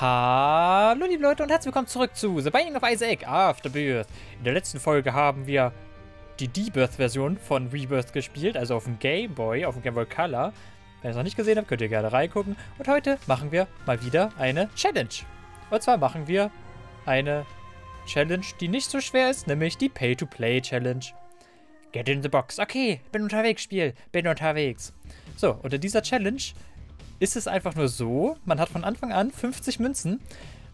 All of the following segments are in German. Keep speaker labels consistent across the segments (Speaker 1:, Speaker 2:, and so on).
Speaker 1: Hallo liebe Leute und herzlich willkommen zurück zu The Binding of Isaac Afterbirth. In der letzten Folge haben wir die Debirth-Version von Rebirth gespielt, also auf dem Game Boy, auf dem Game Boy Color. Wenn ihr es noch nicht gesehen habt, könnt ihr gerne reingucken. Und heute machen wir mal wieder eine Challenge. Und zwar machen wir eine Challenge, die nicht so schwer ist, nämlich die Pay-to-Play-Challenge. Get in the box. Okay, bin unterwegs, Spiel. Bin unterwegs. So, unter dieser Challenge ist es einfach nur so, man hat von Anfang an 50 Münzen,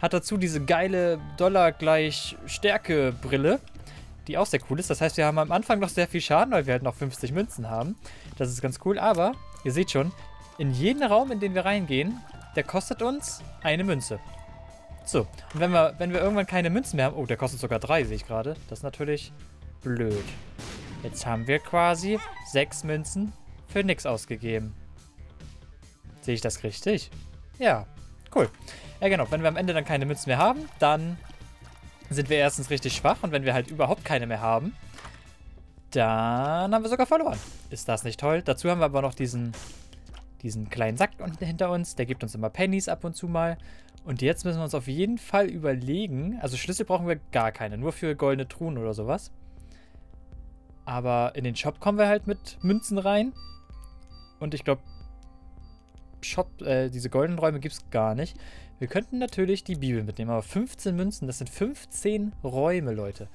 Speaker 1: hat dazu diese geile Dollar gleich Stärke Brille, die auch sehr cool ist. Das heißt, wir haben am Anfang noch sehr viel Schaden, weil wir halt noch 50 Münzen haben. Das ist ganz cool, aber ihr seht schon, in jeden Raum, in den wir reingehen, der kostet uns eine Münze. So, und wenn wir, wenn wir irgendwann keine Münzen mehr haben, oh, der kostet sogar drei, sehe ich gerade. Das ist natürlich blöd. Jetzt haben wir quasi sechs Münzen für nichts ausgegeben. Sehe ich das richtig? Ja, cool. Ja genau, wenn wir am Ende dann keine Münzen mehr haben, dann sind wir erstens richtig schwach und wenn wir halt überhaupt keine mehr haben, dann haben wir sogar verloren. Ist das nicht toll? Dazu haben wir aber noch diesen, diesen kleinen Sack hinter uns, der gibt uns immer Pennies ab und zu mal. Und jetzt müssen wir uns auf jeden Fall überlegen, also Schlüssel brauchen wir gar keine, nur für goldene Truhen oder sowas. Aber in den Shop kommen wir halt mit Münzen rein. Und ich glaube, Shop, äh, diese goldenen Räume gibt es gar nicht. Wir könnten natürlich die Bibel mitnehmen, aber 15 Münzen, das sind 15 Räume, Leute.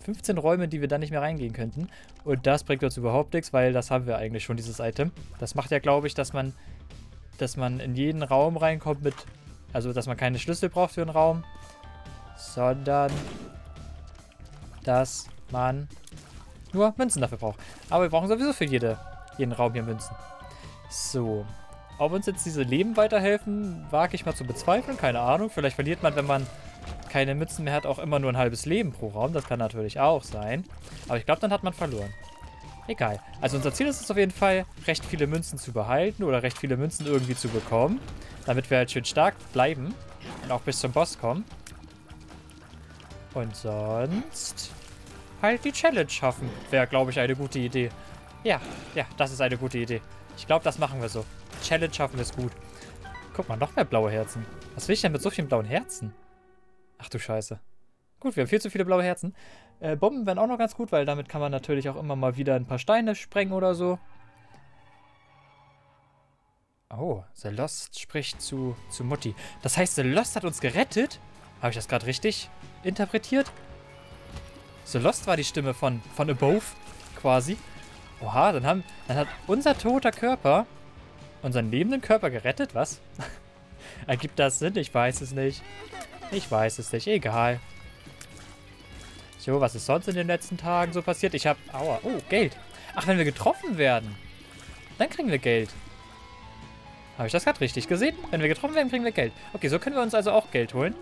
Speaker 1: 15 Räume, die wir dann nicht mehr reingehen könnten. Und das bringt uns überhaupt nichts, weil das haben wir eigentlich schon, dieses Item. Das macht ja, glaube ich, dass man, dass man in jeden Raum reinkommt mit, also dass man keine Schlüssel braucht für einen Raum, sondern dass man nur Münzen dafür braucht. Aber wir brauchen sowieso für jede, jeden Raum hier Münzen. So, ob uns jetzt diese Leben weiterhelfen, wage ich mal zu bezweifeln. Keine Ahnung. Vielleicht verliert man, wenn man keine Mützen mehr hat, auch immer nur ein halbes Leben pro Raum. Das kann natürlich auch sein. Aber ich glaube, dann hat man verloren. Egal. Also unser Ziel ist es auf jeden Fall, recht viele Münzen zu behalten oder recht viele Münzen irgendwie zu bekommen. Damit wir halt schön stark bleiben und auch bis zum Boss kommen. Und sonst halt die Challenge schaffen. Wäre, glaube ich, eine gute Idee. Ja, ja, das ist eine gute Idee. Ich glaube, das machen wir so. Challenge schaffen wir es gut. Guck mal, noch mehr blaue Herzen. Was will ich denn mit so vielen blauen Herzen? Ach du Scheiße. Gut, wir haben viel zu viele blaue Herzen. Äh, Bomben wären auch noch ganz gut, weil damit kann man natürlich auch immer mal wieder ein paar Steine sprengen oder so. Oh, The Lost spricht zu, zu Mutti. Das heißt, The Lost hat uns gerettet? Habe ich das gerade richtig interpretiert? The Lost war die Stimme von, von Above, quasi. Oha, dann, haben, dann hat unser toter Körper unseren lebenden Körper gerettet? Was? Ergibt das Sinn? Ich weiß es nicht. Ich weiß es nicht. Egal. So, was ist sonst in den letzten Tagen so passiert? Ich habe... Aua. Oh, Geld. Ach, wenn wir getroffen werden, dann kriegen wir Geld. Habe ich das gerade richtig gesehen? Wenn wir getroffen werden, kriegen wir Geld. Okay, so können wir uns also auch Geld holen.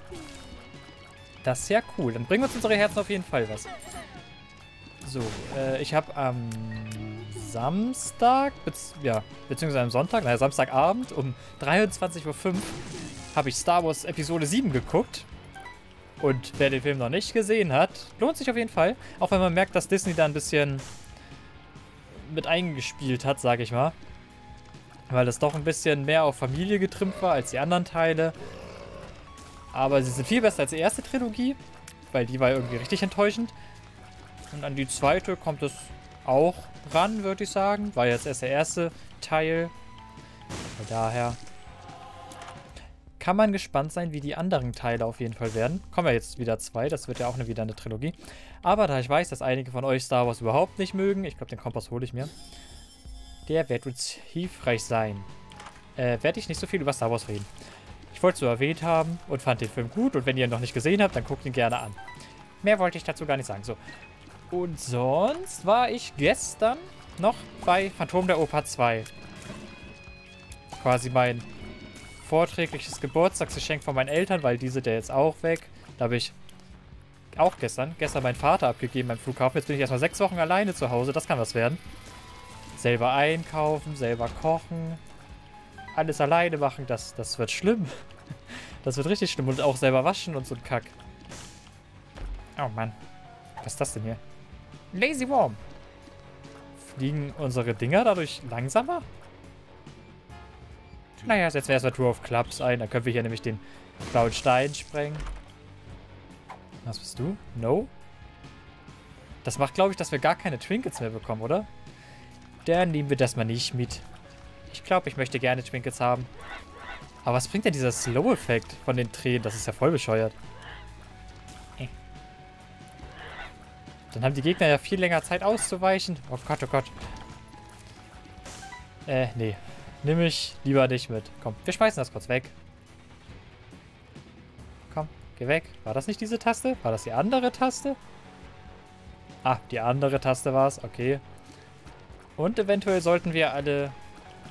Speaker 1: Das ist ja cool. Dann bringen uns unsere Herzen auf jeden Fall was. So, äh, ich habe am Samstag, bez ja, beziehungsweise am Sonntag, naja, Samstagabend um 23.05 Uhr habe ich Star Wars Episode 7 geguckt. Und wer den Film noch nicht gesehen hat, lohnt sich auf jeden Fall. Auch wenn man merkt, dass Disney da ein bisschen mit eingespielt hat, sage ich mal. Weil das doch ein bisschen mehr auf Familie getrimmt war als die anderen Teile. Aber sie sind viel besser als die erste Trilogie, weil die war irgendwie richtig enttäuschend. Und an die zweite kommt es auch ran, würde ich sagen. War jetzt erst der erste Teil. Von daher kann man gespannt sein, wie die anderen Teile auf jeden Fall werden. Kommen ja jetzt wieder zwei, das wird ja auch wieder eine Trilogie. Aber da ich weiß, dass einige von euch Star Wars überhaupt nicht mögen, ich glaube, den Kompass hole ich mir, der wird uns hilfreich sein. Äh, werde ich nicht so viel über Star Wars reden. Ich wollte es so erwähnt haben und fand den Film gut und wenn ihr ihn noch nicht gesehen habt, dann guckt ihn gerne an. Mehr wollte ich dazu gar nicht sagen. So, und sonst war ich gestern noch bei Phantom der Oper 2. Quasi mein vorträgliches Geburtstagsgeschenk von meinen Eltern, weil die sind ja jetzt auch weg. Da habe ich auch gestern, gestern meinen Vater abgegeben beim Flughafen. Jetzt bin ich erstmal sechs Wochen alleine zu Hause. Das kann was werden. Selber einkaufen, selber kochen. Alles alleine machen, das, das wird schlimm. Das wird richtig schlimm. Und auch selber waschen und so ein Kack. Oh Mann. Was ist das denn hier? Lazy Worm. Fliegen unsere Dinger dadurch langsamer? Naja, setzen wir erstmal Tour of Clubs ein. Dann können wir hier nämlich den blauen Stein sprengen. Was bist du? No? Das macht, glaube ich, dass wir gar keine Trinkets mehr bekommen, oder? Dann nehmen wir das mal nicht mit. Ich glaube, ich möchte gerne Trinkets haben. Aber was bringt denn dieser Slow-Effekt von den Tränen? Das ist ja voll bescheuert. Dann haben die Gegner ja viel länger Zeit auszuweichen. Oh Gott, oh Gott. Äh, nee. Nimm ich lieber nicht mit. Komm, wir schmeißen das kurz weg. Komm, geh weg. War das nicht diese Taste? War das die andere Taste? Ah, die andere Taste war es. Okay. Und eventuell sollten wir alle,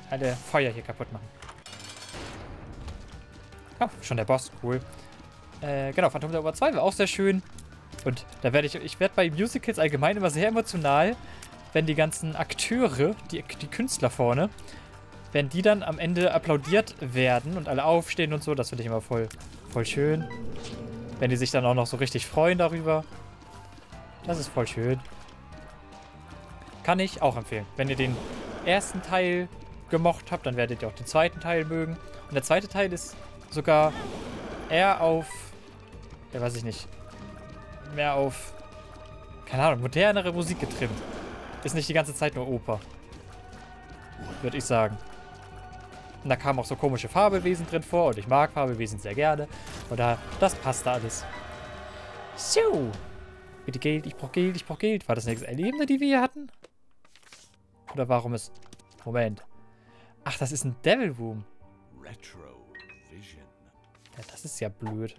Speaker 1: alle Feuer hier kaputt machen. Oh, schon der Boss. Cool. Äh, genau, Phantom der Ober 2 war auch sehr schön. Und da werde ich, ich werde bei Musicals allgemein immer sehr emotional, wenn die ganzen Akteure, die, die Künstler vorne, wenn die dann am Ende applaudiert werden und alle aufstehen und so, das finde ich immer voll, voll schön. Wenn die sich dann auch noch so richtig freuen darüber. Das ist voll schön. Kann ich auch empfehlen. Wenn ihr den ersten Teil gemocht habt, dann werdet ihr auch den zweiten Teil mögen. Und der zweite Teil ist sogar eher auf, ja weiß ich nicht, mehr auf, keine Ahnung, modernere Musik getrimmt. Ist nicht die ganze Zeit nur Oper. Würde ich sagen. Und da kamen auch so komische Fabelwesen drin vor und ich mag Fabelwesen sehr gerne. Und da, das passt da alles. So. Bitte Geld, ich brauche Geld, ich brauche Geld. War das eine Erlebende, die wir hier hatten? Oder warum ist... Moment. Ach, das ist ein Devil Room. Retro Vision. Ja, das ist ja blöd.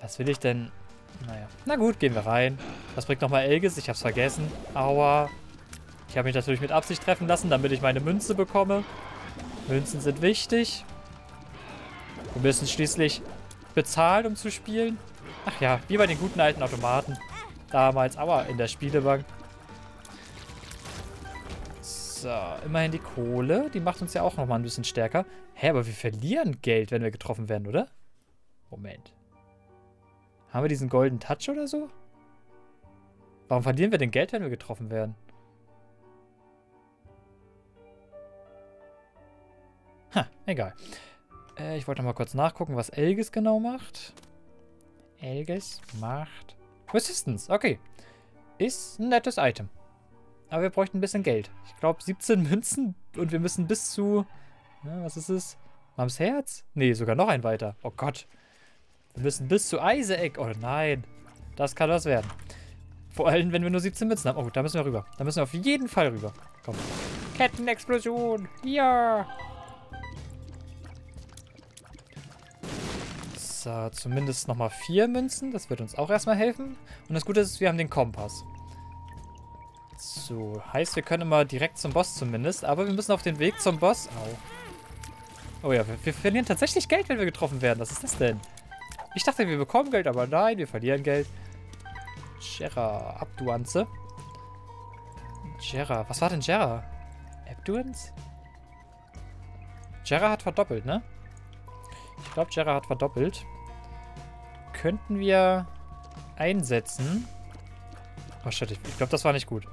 Speaker 1: Was will ich denn... Naja. Na gut, gehen wir rein. Was bringt nochmal Elgis? Ich hab's vergessen. Aua. Ich habe mich natürlich mit Absicht treffen lassen, damit ich meine Münze bekomme. Münzen sind wichtig. Wir müssen schließlich bezahlen, um zu spielen. Ach ja, wie bei den guten alten Automaten. Damals, aber in der Spielebank. So, immerhin die Kohle. Die macht uns ja auch nochmal ein bisschen stärker. Hä, aber wir verlieren Geld, wenn wir getroffen werden, oder? Moment. Haben wir diesen Golden Touch oder so? Warum verlieren wir denn Geld, wenn wir getroffen werden? Ha, egal. Äh, ich wollte mal kurz nachgucken, was Elgis genau macht. Elgis macht Resistance. Okay. Ist ein nettes Item. Aber wir bräuchten ein bisschen Geld. Ich glaube 17 Münzen und wir müssen bis zu... Ja, was ist es? Mams Herz? Nee, sogar noch ein weiter. Oh Gott. Wir müssen bis zu Eiseeck. Oh nein. Das kann was werden. Vor allem, wenn wir nur 17 Münzen haben. Oh, da müssen wir rüber. Da müssen wir auf jeden Fall rüber. Komm. Kettenexplosion. Ja. So, zumindest nochmal vier Münzen. Das wird uns auch erstmal helfen. Und das Gute ist, wir haben den Kompass. So, heißt, wir können immer direkt zum Boss zumindest. Aber wir müssen auf den Weg zum Boss... Au. Oh ja, wir, wir verlieren tatsächlich Geld, wenn wir getroffen werden. Was ist das denn? Ich dachte, wir bekommen Geld, aber nein, wir verlieren Geld. Jera, Abduanze. Jera, was war denn Jera? Abduance? Jera hat verdoppelt, ne? Ich glaube, Jera hat verdoppelt. Könnten wir einsetzen. Oh shit, ich, ich glaube, das war nicht gut.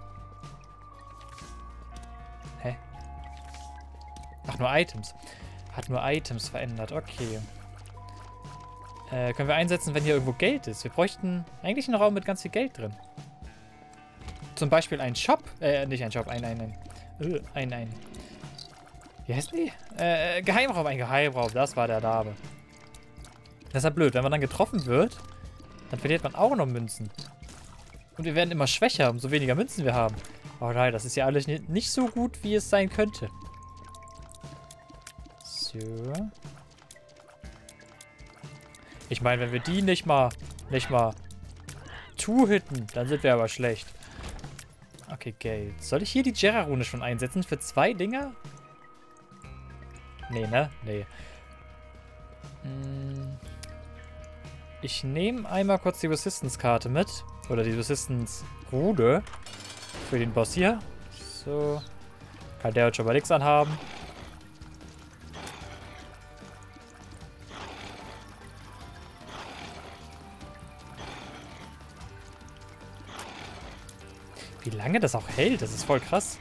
Speaker 1: Hä? Ach, nur Items. Hat nur Items verändert. Okay. Äh, können wir einsetzen, wenn hier irgendwo Geld ist. Wir bräuchten eigentlich einen Raum mit ganz viel Geld drin. Zum Beispiel ein Shop. Äh, nicht ein Shop, ein, ein, ein. Äh, ein, ein. Wie heißt die? Äh, Geheimraum, ein Geheimraum. Das war der Name. Das ist ja blöd. Wenn man dann getroffen wird, dann verliert man auch noch Münzen. Und wir werden immer schwächer, umso weniger Münzen wir haben. Oh nein, das ist ja alles nicht so gut, wie es sein könnte. So. Ich meine, wenn wir die nicht mal, nicht mal two-hitten, dann sind wir aber schlecht. Okay, Geld. Soll ich hier die Jera-Rune schon einsetzen für zwei Dinger? Nee, ne? Nee. Hm. Ich nehme einmal kurz die Resistance-Karte mit. Oder die Resistance-Rude. Für den Boss hier. So. Kann der jetzt schon mal nichts anhaben. Lange das auch hält, das ist voll krass.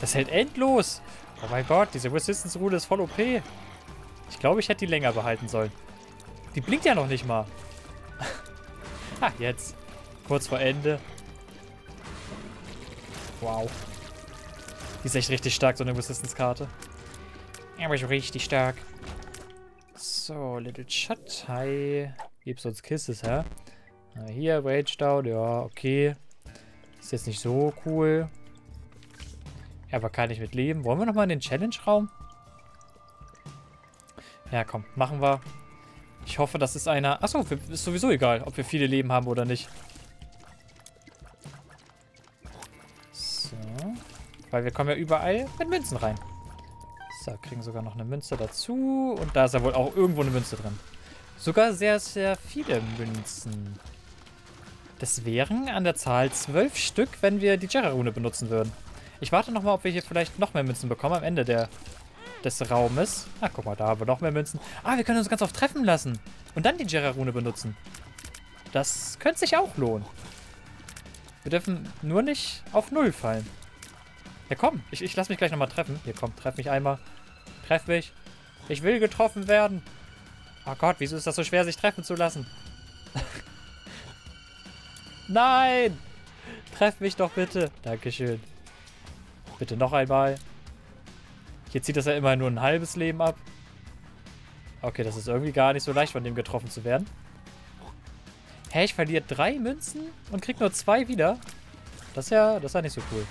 Speaker 1: Das hält endlos. Oh mein Gott, diese Resistance-Rune ist voll OP. Ich glaube, ich hätte die länger behalten sollen. Die blinkt ja noch nicht mal. ah, jetzt. Kurz vor Ende. Wow. Die ist echt richtig stark, so eine Resistance-Karte. Aber so richtig stark. So, Little Shot. Hi. Gibst uns Kisses, hä? Na, hier, Rage Down. Ja, okay. Ist jetzt nicht so cool. Ja, aber kann ich mit leben. Wollen wir nochmal in den Challenge-Raum? Ja, komm. Machen wir. Ich hoffe, das ist einer... Achso, ist sowieso egal, ob wir viele Leben haben oder nicht. So. Weil wir kommen ja überall mit Münzen rein. So, kriegen sogar noch eine Münze dazu. Und da ist ja wohl auch irgendwo eine Münze drin. Sogar sehr, sehr viele Münzen. Das wären an der Zahl zwölf Stück, wenn wir die Jera-Rune benutzen würden. Ich warte nochmal, ob wir hier vielleicht noch mehr Münzen bekommen am Ende der, des Raumes. Ah, guck mal, da haben wir noch mehr Münzen. Ah, wir können uns ganz oft treffen lassen. Und dann die Jera-Rune benutzen. Das könnte sich auch lohnen. Wir dürfen nur nicht auf Null fallen. Ja, komm. Ich, ich lass mich gleich nochmal treffen. Hier, komm. Treff mich einmal. Treff mich. Ich will getroffen werden. Oh Gott, wieso ist das so schwer, sich treffen zu lassen? Nein! Treff mich doch bitte. Dankeschön. Bitte noch einmal. Hier zieht das ja immer nur ein halbes Leben ab. Okay, das ist irgendwie gar nicht so leicht, von dem getroffen zu werden. Hä, ich verliere drei Münzen und krieg nur zwei wieder? Das ist ja, das ist ja nicht so cool.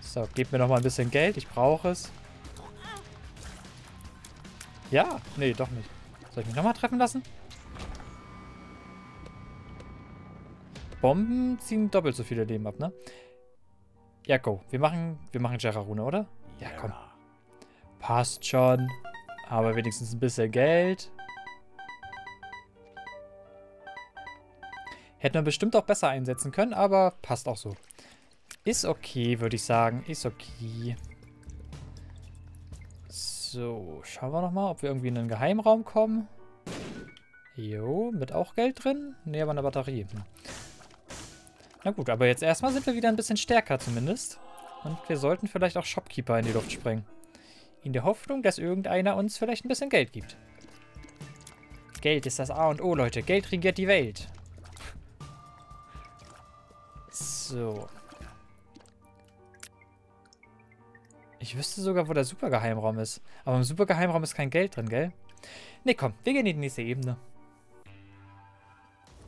Speaker 1: So, gebt mir noch mal ein bisschen Geld. Ich brauche es. Ja, nee, doch nicht. Soll ich mich nochmal treffen lassen? Bomben ziehen doppelt so viele Leben ab, ne? Ja, go. Wir machen, wir machen Jera-Rune, oder? Ja, komm. Passt schon. Aber wenigstens ein bisschen Geld. Hätten wir bestimmt auch besser einsetzen können, aber passt auch so. Ist okay, würde ich sagen. Ist okay. So, schauen wir nochmal, ob wir irgendwie in einen Geheimraum kommen. Jo, mit auch Geld drin? Ne, aber eine Batterie. Na gut, aber jetzt erstmal sind wir wieder ein bisschen stärker zumindest. Und wir sollten vielleicht auch Shopkeeper in die Luft sprengen. In der Hoffnung, dass irgendeiner uns vielleicht ein bisschen Geld gibt. Geld ist das A und O, Leute. Geld regiert die Welt. So. Ich wüsste sogar, wo der Supergeheimraum ist. Aber im Supergeheimraum ist kein Geld drin, gell? Ne, komm. Wir gehen in die nächste Ebene.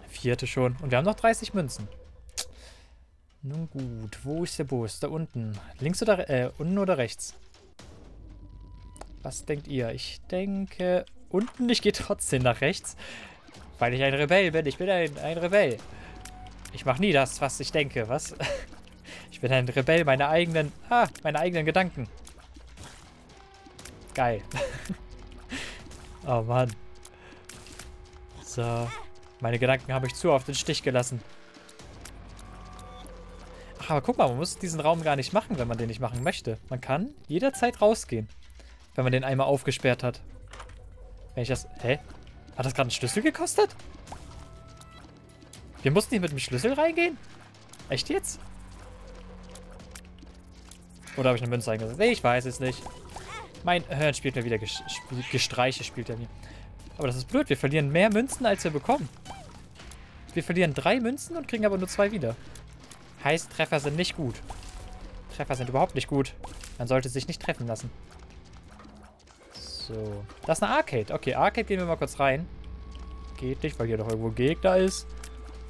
Speaker 1: Vierte schon. Und wir haben noch 30 Münzen. Nun gut, wo ist der Bus? Da unten. Links oder, äh, unten oder rechts? Was denkt ihr? Ich denke, unten. Ich gehe trotzdem nach rechts. Weil ich ein Rebell bin. Ich bin ein, ein Rebell. Ich mache nie das, was ich denke, was? Ich bin ein Rebell, meine eigenen, ah, meine eigenen Gedanken. Geil. oh Mann. So. Meine Gedanken habe ich zu auf den Stich gelassen. Aber guck mal, man muss diesen Raum gar nicht machen, wenn man den nicht machen möchte. Man kann jederzeit rausgehen, wenn man den einmal aufgesperrt hat. Wenn ich das... Hä? Hat das gerade einen Schlüssel gekostet? Wir mussten hier mit dem Schlüssel reingehen? Echt jetzt? Oder habe ich eine Münze eingesetzt? Ich weiß es nicht. Mein Hirn spielt mir wieder Gestreiche, spielt er mir. Aber das ist blöd. Wir verlieren mehr Münzen, als wir bekommen. Wir verlieren drei Münzen und kriegen aber nur zwei wieder. Heißt, Treffer sind nicht gut. Treffer sind überhaupt nicht gut. Man sollte sich nicht treffen lassen. So. Das ist eine Arcade. Okay, Arcade gehen wir mal kurz rein. Geht nicht, weil hier doch irgendwo ein Gegner ist.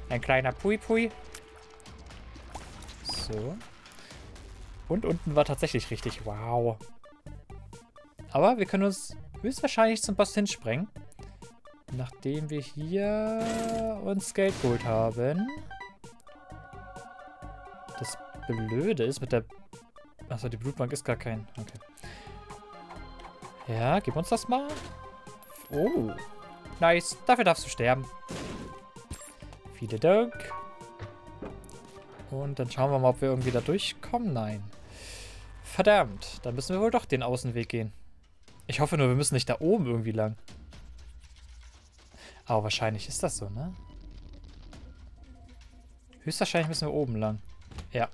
Speaker 1: Ein kleiner Pui-Pui. So. Und unten war tatsächlich richtig. Wow. Aber wir können uns höchstwahrscheinlich zum Boss hinsprengen. Nachdem wir hier uns Geld geholt haben. Blöde ist mit der... Achso, die Blutbank ist gar kein... Okay. Ja, gib uns das mal. Oh. Nice. Dafür darfst du sterben. Vielen Dank. Und dann schauen wir mal, ob wir irgendwie da durchkommen. Nein. Verdammt. Dann müssen wir wohl doch den Außenweg gehen. Ich hoffe nur, wir müssen nicht da oben irgendwie lang. Aber wahrscheinlich ist das so, ne? Höchstwahrscheinlich müssen wir oben lang. Ja.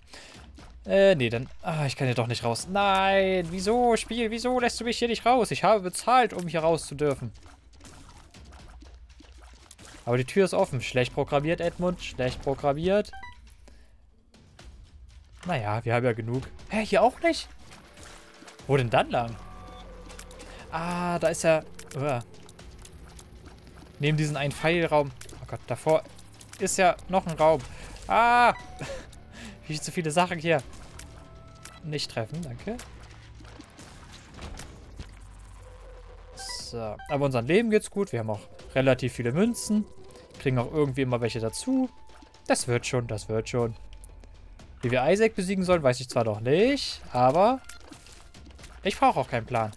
Speaker 1: Äh, nee, dann... Ah, ich kann hier doch nicht raus. Nein, wieso, Spiel? Wieso lässt du mich hier nicht raus? Ich habe bezahlt, um hier raus zu dürfen. Aber die Tür ist offen. Schlecht programmiert, Edmund. Schlecht programmiert. Naja, wir haben ja genug. Hä, hier auch nicht? Wo denn dann lang? Ah, da ist ja... Uh. Neben diesen einen Pfeilraum. Oh Gott, davor ist ja noch ein Raum. Ah! Wie zu viele Sachen hier. Nicht treffen, danke. So, aber unserem Leben geht's gut. Wir haben auch relativ viele Münzen. Kriegen auch irgendwie immer welche dazu. Das wird schon, das wird schon. Wie wir Isaac besiegen sollen, weiß ich zwar noch nicht, aber ich brauche auch keinen Plan.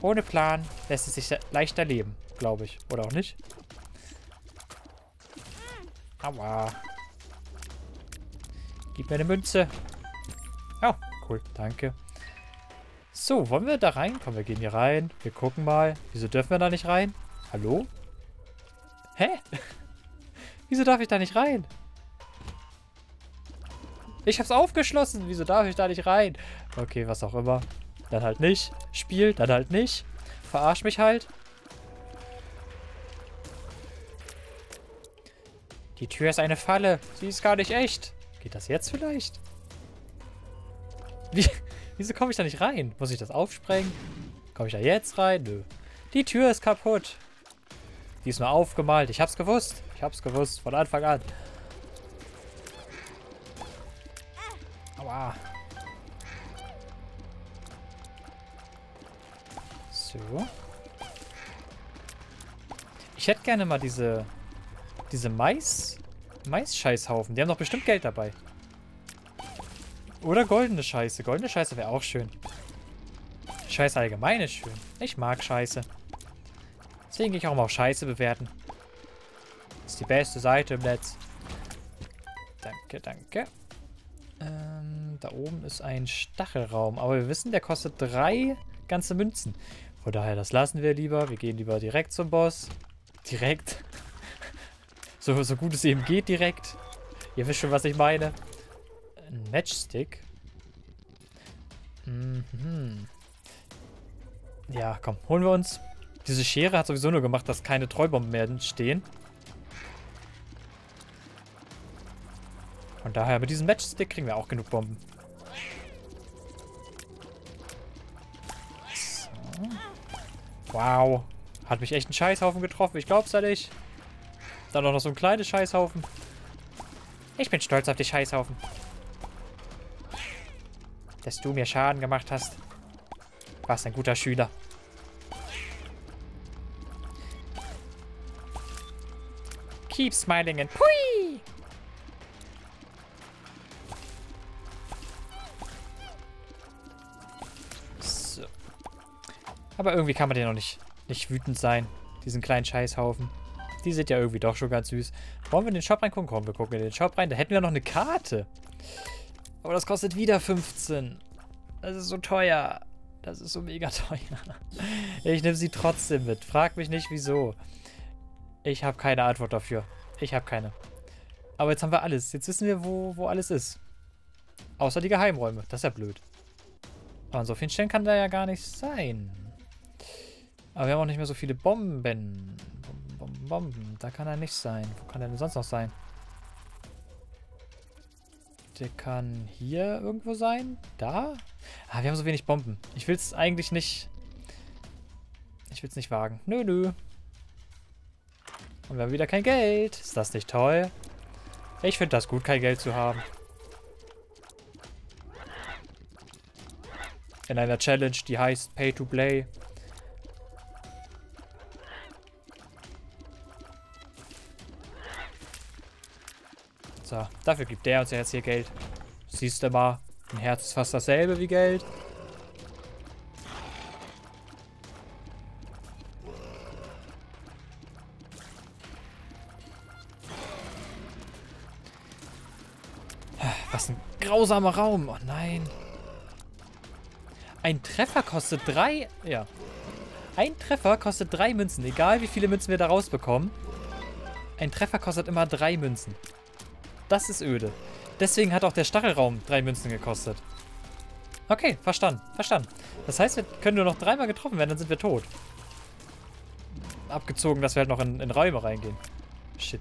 Speaker 1: Ohne Plan lässt es sich leichter leben, glaube ich. Oder auch nicht. Aua. Gib mir eine Münze. Oh, cool. Danke. So, wollen wir da rein? Komm, wir gehen hier rein. Wir gucken mal. Wieso dürfen wir da nicht rein? Hallo? Hä? Wieso darf ich da nicht rein? Ich hab's aufgeschlossen. Wieso darf ich da nicht rein? Okay, was auch immer. Dann halt nicht. Spiel, dann halt nicht. Verarsch mich halt. Die Tür ist eine Falle. Sie ist gar nicht echt. Geht das jetzt vielleicht? Wie, wieso komme ich da nicht rein? Muss ich das aufsprengen? Komme ich da jetzt rein? Nö. Die Tür ist kaputt. Die ist nur aufgemalt. Ich hab's gewusst. Ich hab's gewusst. Von Anfang an. Aua. So. Ich hätte gerne mal diese diese Mais Mais-Scheißhaufen. Die haben doch bestimmt Geld dabei. Oder goldene Scheiße. Goldene Scheiße wäre auch schön. Scheiße allgemein ist schön. Ich mag Scheiße. Deswegen gehe ich auch mal auf Scheiße bewerten. Das ist die beste Seite im Netz. Danke, danke. Ähm, da oben ist ein Stachelraum. Aber wir wissen, der kostet drei ganze Münzen. Von daher, das lassen wir lieber. Wir gehen lieber direkt zum Boss. Direkt. So, so gut es eben geht direkt. Ihr wisst schon, was ich meine. Ein Matchstick. Mhm. Ja, komm, holen wir uns. Diese Schere hat sowieso nur gemacht, dass keine Treubomben mehr entstehen. Von daher, mit diesem Matchstick kriegen wir auch genug Bomben. So. Wow. Hat mich echt ein Scheißhaufen getroffen. Ich glaub's ja nicht. Dann auch noch so ein kleines Scheißhaufen. Ich bin stolz auf die Scheißhaufen. Dass du mir Schaden gemacht hast. Warst ein guter Schüler. Keep smiling and pui! So. Aber irgendwie kann man den noch nicht, nicht wütend sein. Diesen kleinen Scheißhaufen. Die sind ja irgendwie doch schon ganz süß. Wollen wir in den Shop reingucken? Komm, wir gucken in den Shop rein. Da hätten wir noch eine Karte. Aber das kostet wieder 15. Das ist so teuer. Das ist so mega teuer. Ich nehme sie trotzdem mit. Frag mich nicht, wieso. Ich habe keine Antwort dafür. Ich habe keine. Aber jetzt haben wir alles. Jetzt wissen wir, wo, wo alles ist. Außer die Geheimräume. Das ist ja blöd. Aber an so vielen Stellen kann da ja gar nicht sein. Aber wir haben auch nicht mehr so viele Bomben. Bomben. Da kann er nicht sein. Wo kann er denn sonst noch sein? Der kann hier irgendwo sein. Da? Ah, wir haben so wenig Bomben. Ich will es eigentlich nicht... Ich will es nicht wagen. Nö, nö. Und wir haben wieder kein Geld. Ist das nicht toll? Ich finde das gut, kein Geld zu haben. In einer Challenge, die heißt Pay to Play. So, dafür gibt der uns jetzt hier Geld. Siehst du mal, ein Herz ist fast dasselbe wie Geld. Was ein grausamer Raum. Oh nein. Ein Treffer kostet drei... Ja. Ein Treffer kostet drei Münzen. Egal wie viele Münzen wir da rausbekommen. Ein Treffer kostet immer drei Münzen. Das ist öde. Deswegen hat auch der Stachelraum drei Münzen gekostet. Okay, verstanden, verstanden. Das heißt, wir können nur noch dreimal getroffen werden, dann sind wir tot. Abgezogen, dass wir halt noch in, in Räume reingehen. Shit.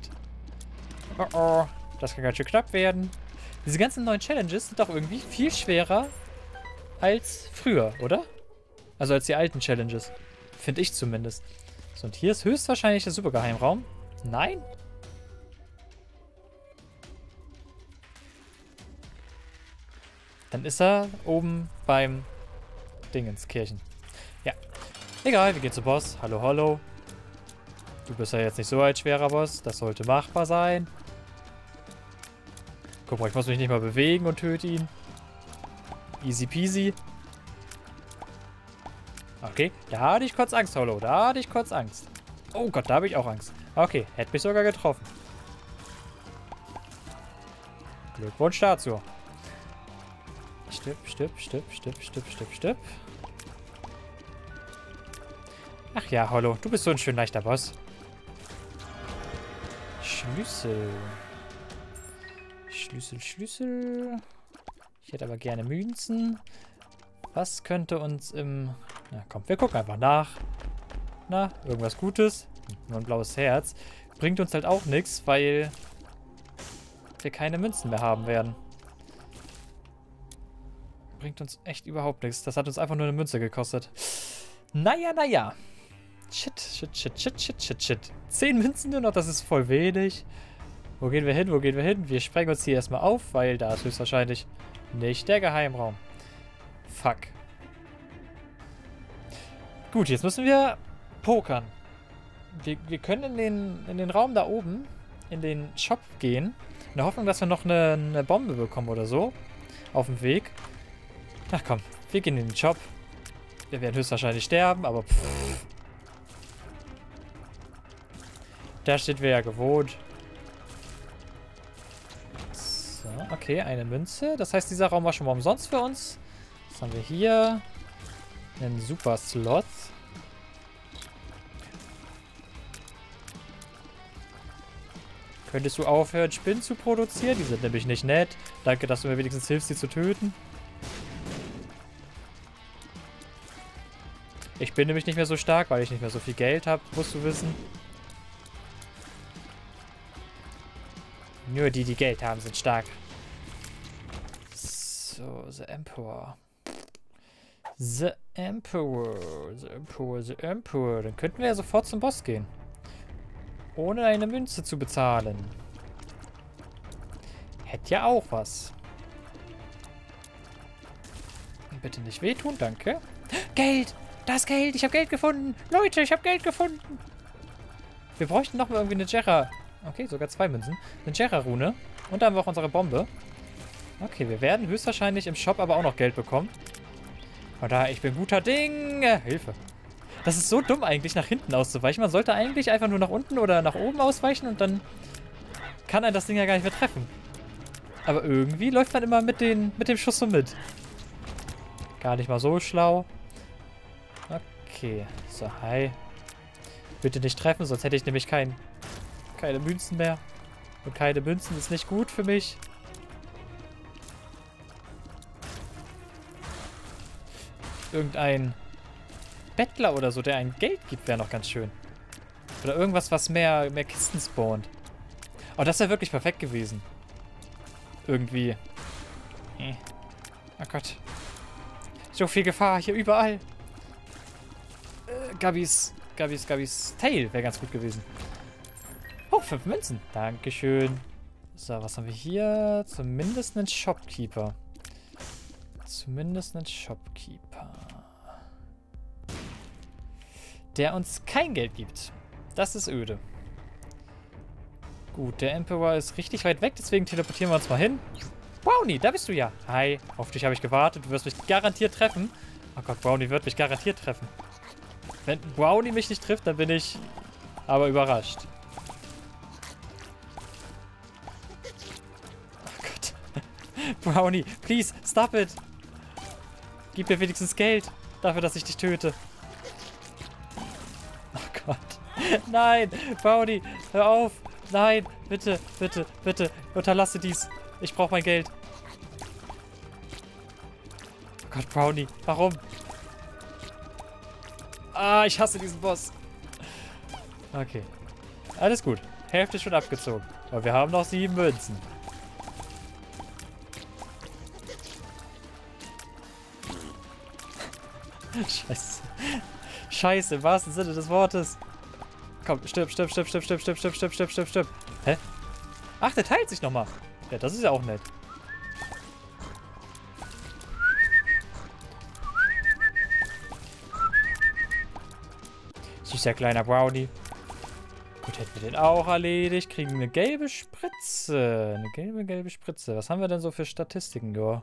Speaker 1: Oh oh, das kann ganz schön knapp werden. Diese ganzen neuen Challenges sind doch irgendwie viel schwerer als früher, oder? Also als die alten Challenges. Finde ich zumindest. So, und hier ist höchstwahrscheinlich der Supergeheimraum. Nein? Dann ist er oben beim Dingenskirchen. Ja. Egal, wir gehen zu Boss. Hallo, hallo. Du bist ja jetzt nicht so ein schwerer Boss. Das sollte machbar sein. Guck mal, ich muss mich nicht mal bewegen und töte ihn. Easy peasy. Okay, da hatte ich kurz Angst, Hollow. Da hatte ich kurz Angst. Oh Gott, da habe ich auch Angst. Okay, hätte mich sogar getroffen. Glückwunsch dazu. Stipp, stipp, stipp, stipp, stipp, stipp, stipp. Ach ja, Hollow, du bist so ein schön leichter Boss. Schlüssel. Schlüssel, Schlüssel. Ich hätte aber gerne Münzen. Was könnte uns im... Na komm, wir gucken einfach nach. Na, irgendwas Gutes. Nur ein blaues Herz. Bringt uns halt auch nichts, weil wir keine Münzen mehr haben werden. Bringt uns echt überhaupt nichts. Das hat uns einfach nur eine Münze gekostet. Naja, naja. Shit, shit, shit, shit, shit, shit, shit. Zehn Münzen nur noch, das ist voll wenig. Wo gehen wir hin? Wo gehen wir hin? Wir sprengen uns hier erstmal auf, weil da ist höchstwahrscheinlich nicht der Geheimraum. Fuck. Gut, jetzt müssen wir pokern. Wir, wir können in den, in den Raum da oben, in den Shop gehen. In der Hoffnung, dass wir noch eine, eine Bombe bekommen oder so. Auf dem Weg. Ach komm, wir gehen in den Shop. Wir werden höchstwahrscheinlich sterben, aber pff. Da steht wir ja gewohnt. So, okay, eine Münze. Das heißt, dieser Raum war schon mal umsonst für uns. Was haben wir hier? Einen Super Slot. Könntest du aufhören, Spinnen zu produzieren? Die sind nämlich nicht nett. Danke, dass du mir wenigstens hilfst, sie zu töten. Ich bin nämlich nicht mehr so stark, weil ich nicht mehr so viel Geld habe, musst du wissen. Nur die, die Geld haben, sind stark. So, The Emperor. The Emperor. The Emperor, The Emperor. Dann könnten wir ja sofort zum Boss gehen. Ohne eine Münze zu bezahlen. Hätte ja auch was. Bitte nicht wehtun, danke. Geld! Das Geld! Ich habe Geld gefunden! Leute, ich habe Geld gefunden! Wir bräuchten noch mal irgendwie eine Jera. Okay, sogar zwei Münzen. Eine Jera-Rune. Und dann haben wir auch unsere Bombe. Okay, wir werden höchstwahrscheinlich im Shop aber auch noch Geld bekommen. Von daher, ich bin guter Ding. Hilfe. Das ist so dumm eigentlich, nach hinten auszuweichen. Man sollte eigentlich einfach nur nach unten oder nach oben ausweichen und dann kann er das Ding ja gar nicht mehr treffen. Aber irgendwie läuft man immer mit, den, mit dem Schuss so mit. Gar nicht mal so schlau. Okay, so, hi. Bitte nicht treffen, sonst hätte ich nämlich kein, keine Münzen mehr. Und keine Münzen ist nicht gut für mich. Irgendein Bettler oder so, der ein Geld gibt, wäre noch ganz schön. Oder irgendwas, was mehr, mehr Kisten spawnt. Oh, das wäre wirklich perfekt gewesen. Irgendwie. Äh. Oh Gott. So viel Gefahr hier überall. Gabis, Gabis, Gabis Tail wäre ganz gut gewesen. Oh, fünf Münzen. Dankeschön. So, was haben wir hier? Zumindest einen Shopkeeper. Zumindest einen Shopkeeper. Der uns kein Geld gibt. Das ist öde. Gut, der Emperor ist richtig weit weg, deswegen teleportieren wir uns mal hin. Brownie, da bist du ja. Hi, auf dich habe ich gewartet. Du wirst mich garantiert treffen. Oh Gott, Brownie wird mich garantiert treffen. Wenn Brownie mich nicht trifft, dann bin ich aber überrascht. Oh Gott. Brownie, please, stop it. Gib mir wenigstens Geld dafür, dass ich dich töte. Oh Gott. Nein, Brownie, hör auf. Nein, bitte, bitte, bitte, unterlasse dies. Ich brauche mein Geld. Oh Gott, Brownie. Warum? Ah, ich hasse diesen Boss. Okay. Alles gut. Hälfte schon abgezogen. Aber wir haben noch sieben Münzen. Scheiße. Scheiße, im wahrsten Sinne des Wortes. Komm, stirb, stirb, stirb, stirb, stirb, stirb, stirb, stirb, stirb, stirb, stirb. Hä? Ach, der teilt sich nochmal. Ja, das ist ja auch nett. Süßer kleiner Brownie. Gut, hätten wir den auch erledigt. Kriegen eine gelbe Spritze. Eine gelbe, gelbe Spritze. Was haben wir denn so für Statistiken? Ja.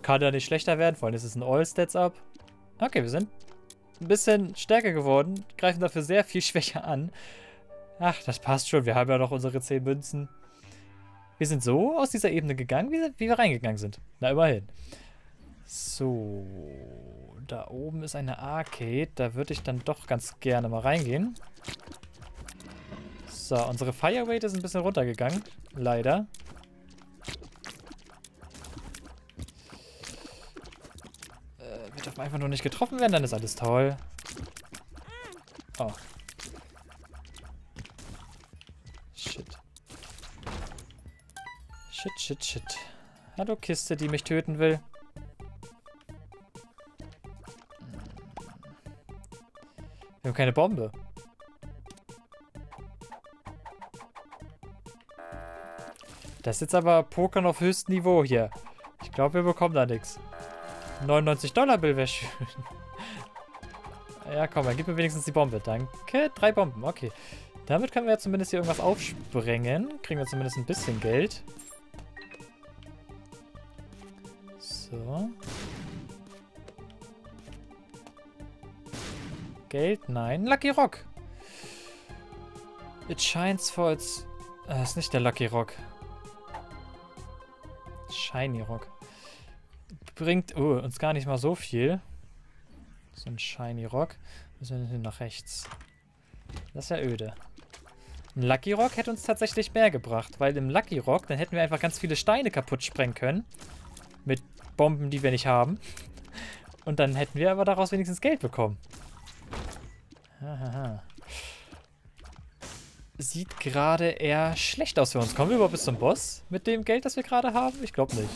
Speaker 1: Kann ja nicht schlechter werden. Vor allem ist es ein All-Stats-Up. Okay, wir sind ein bisschen stärker geworden. Greifen dafür sehr viel schwächer an. Ach, das passt schon. Wir haben ja noch unsere 10 Münzen. Wir sind so aus dieser Ebene gegangen, wie, wie wir reingegangen sind. Na, immerhin. So. Da oben ist eine Arcade. Da würde ich dann doch ganz gerne mal reingehen. So, unsere Fire Rate ist ein bisschen runtergegangen. Leider. Äh, wir dürfen einfach nur nicht getroffen werden, dann ist alles toll. Oh. Shit. Shit, shit, shit. Hallo Kiste, die mich töten will. Wir haben keine Bombe. Das ist jetzt aber Pokern auf höchstem Niveau hier. Ich glaube, wir bekommen da nichts. 99 Dollar Bill wäre schön. ja, komm, dann gib mir wenigstens die Bombe. Danke. Drei Bomben, okay. Damit können wir ja zumindest hier irgendwas aufsprengen. Kriegen wir zumindest ein bisschen Geld. Geld? Nein. Lucky Rock. It shines for its... Das äh, ist nicht der Lucky Rock. Shiny Rock. Bringt oh, uns gar nicht mal so viel. So ein Shiny Rock. Müssen wir nach rechts. Das ist ja öde. Ein Lucky Rock hätte uns tatsächlich mehr gebracht, weil im Lucky Rock, dann hätten wir einfach ganz viele Steine kaputt sprengen können. Mit Bomben, die wir nicht haben. Und dann hätten wir aber daraus wenigstens Geld bekommen. Hahaha sieht gerade eher schlecht aus für uns. Kommen wir überhaupt bis zum Boss mit dem Geld, das wir gerade haben? Ich glaube nicht.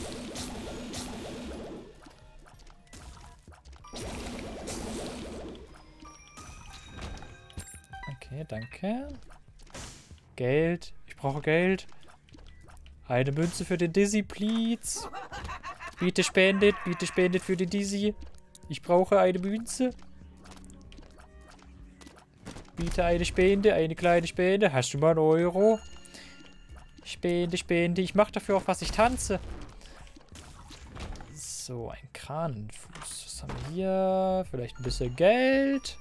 Speaker 1: Okay, danke. Geld. Ich brauche Geld. Eine Münze für den Dizzy, please. Bitte spendet, bitte spendet für den Dizzy. Ich brauche eine Münze. Biete eine Spende, eine kleine Spende. Hast du mal einen Euro? Spende, Spende. Ich mache dafür auch was, ich tanze. So, ein Kranenfuß. Was haben wir hier? Vielleicht ein bisschen Geld.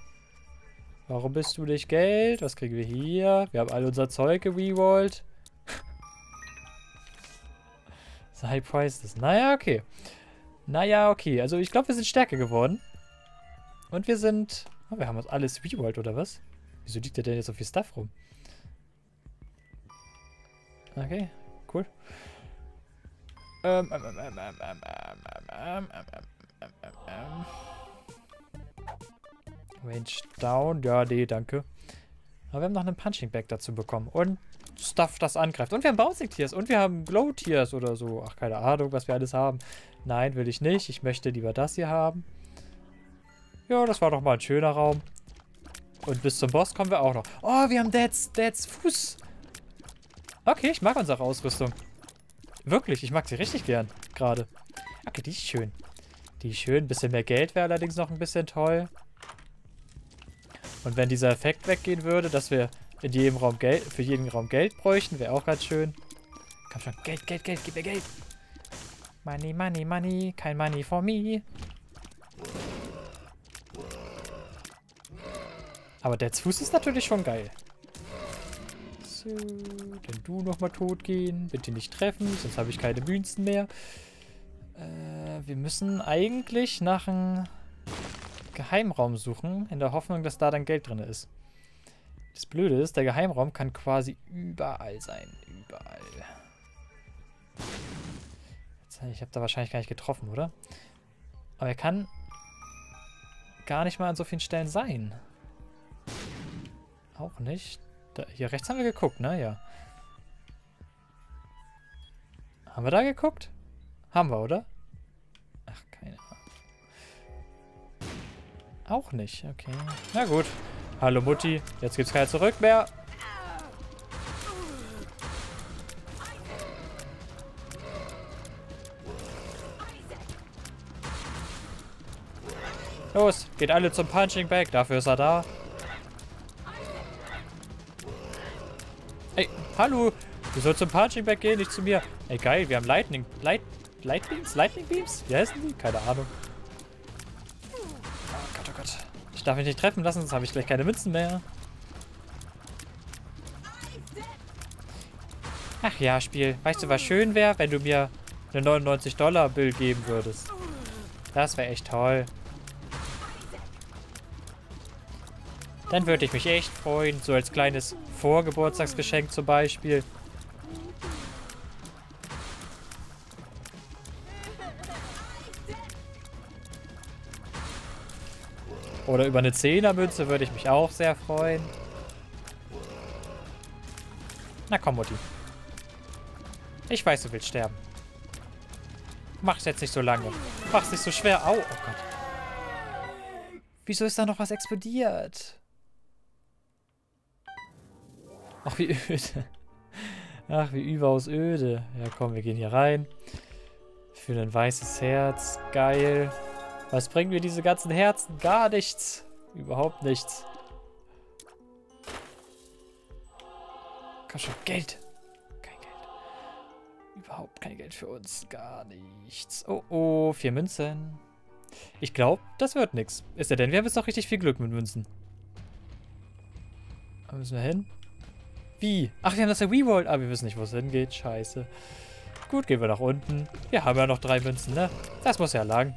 Speaker 1: Warum bist du nicht Geld? Was kriegen wir hier? Wir haben all unser Zeug gerewollt. High Prices. Naja, okay. Naja, okay. Also ich glaube, wir sind stärker geworden. Und wir sind... Oh, wir haben uns alles rewollt, oder was? Wieso liegt da denn jetzt so viel Stuff rum? Okay, cool. Ähm, ähm, ähm, ähm, ähm, ähm, ähm, ähm, ähm, ähm, Range down. Ja, nee, danke. Aber wir haben noch einen Punching Bag dazu bekommen. Und Stuff, das angreift. Und wir haben Bouncing Tiers. Und wir haben Glow Tiers oder so. Ach, keine Ahnung, was wir alles haben. Nein, will ich nicht. Ich möchte lieber das hier haben. Ja, das war doch mal ein schöner Raum. Und bis zum Boss kommen wir auch noch. Oh, wir haben Dads, Dads Fuß. Okay, ich mag unsere Ausrüstung. Wirklich, ich mag sie richtig gern. Gerade. Okay, die ist schön. Die ist schön. Ein bisschen mehr Geld wäre allerdings noch ein bisschen toll. Und wenn dieser Effekt weggehen würde, dass wir in jedem Raum Geld, für jeden Raum Geld bräuchten, wäre auch ganz schön. Komm schon, Geld, Geld, Geld, gib mir Geld. Money, money, money, kein Money for me. Aber der Fuß ist natürlich schon geil. So, dann du nochmal tot gehen. Bitte nicht treffen, sonst habe ich keine Münzen mehr. Äh, wir müssen eigentlich nach einem Geheimraum suchen, in der Hoffnung, dass da dann Geld drin ist. Das Blöde ist, der Geheimraum kann quasi überall sein. Überall. Ich habe da wahrscheinlich gar nicht getroffen, oder? Aber er kann gar nicht mal an so vielen Stellen sein. Auch nicht. Da, hier rechts haben wir geguckt, ne? Ja. Haben wir da geguckt? Haben wir, oder? Ach, keine Ahnung. Auch nicht, okay. Na gut. Hallo Mutti, jetzt gibt's kein Zurück mehr. Los, geht alle zum Punching Bag, dafür ist er da. Hallo, du sollst zum Punching Bag gehen, nicht zu mir. Ey, geil, wir haben Lightning, Light, Light Beams? Lightning Beams? Wie heißen die? Keine Ahnung. Ich darf mich nicht treffen lassen, sonst habe ich gleich keine Münzen mehr. Ach ja, Spiel. Weißt du, was schön wäre, wenn du mir eine 99-Dollar-Bill geben würdest? Das wäre echt toll. Dann würde ich mich echt freuen, so als kleines Vorgeburtstagsgeschenk zum Beispiel. Oder über eine Zehnermünze würde ich mich auch sehr freuen. Na komm, Mutti. Ich weiß, du willst sterben. Mach's jetzt nicht so lange. Mach's nicht so schwer. Au, oh Gott. Wieso ist da noch was explodiert? Ach, wie öde. Ach, wie überaus öde. Ja, komm, wir gehen hier rein. Für ein weißes Herz. Geil. Was bringen mir diese ganzen Herzen? Gar nichts. Überhaupt nichts. Komm schon, Geld. Kein Geld. Überhaupt kein Geld für uns. Gar nichts. Oh, oh, vier Münzen. Ich glaube, das wird nichts. Ist ja denn, wir haben jetzt noch richtig viel Glück mit Münzen. Da müssen wir hin? Wie? Ach, wir haben das ja Rerolled. Ah, wir wissen nicht, wo es hingeht. Scheiße. Gut, gehen wir nach unten. Wir haben ja noch drei Münzen, ne? Das muss ja lang.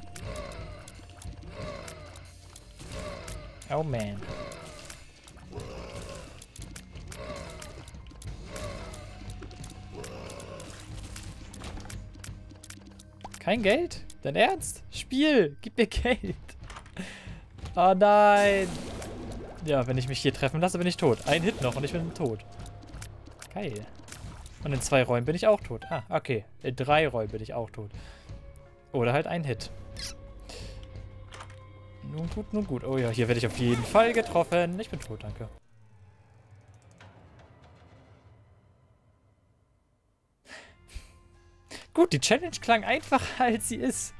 Speaker 1: Oh man. Kein Geld? Dein Ernst? Spiel, gib mir Geld. Oh nein. Ja, wenn ich mich hier treffen lasse, bin ich tot. Ein Hit noch und ich bin tot. Geil. Und in zwei Räumen bin ich auch tot. Ah, okay. In drei Räumen bin ich auch tot. Oder halt ein Hit. Nun gut, nun gut. Oh ja, hier werde ich auf jeden Fall getroffen. Ich bin tot, danke. Gut, die Challenge klang einfacher, als sie ist.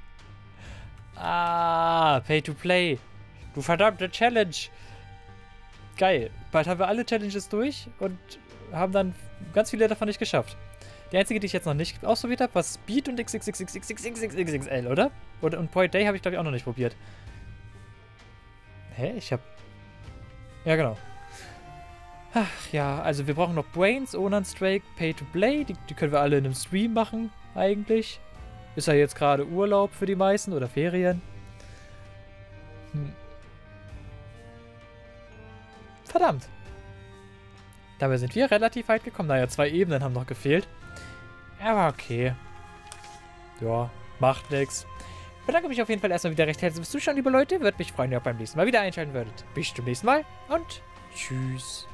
Speaker 1: Ah, Pay to Play. Du verdammte Challenge. Geil. Bald haben wir alle Challenges durch und haben dann ganz viele davon nicht geschafft. Die einzige, die ich jetzt noch nicht ausprobiert habe, war Speed und XXXXXXXXL, oder? Und Point Day habe ich, glaube ich, auch noch nicht probiert. Hä? Ich hab... Ja, genau. Ach ja, also wir brauchen noch Brains, Onan Strike, Pay to Play. Die, die können wir alle in einem Stream machen, eigentlich. Ist ja jetzt gerade Urlaub für die meisten oder Ferien. Hm. Verdammt. Dabei sind wir relativ weit gekommen. Naja, zwei Ebenen haben noch gefehlt. Aber okay. Ja, macht nichts bedanke mich auf jeden Fall erstmal wieder recht herzlich fürs Zuschauen, liebe Leute. Würde mich freuen, wenn ihr auch beim nächsten Mal wieder einschalten würdet. Bis zum nächsten Mal und tschüss.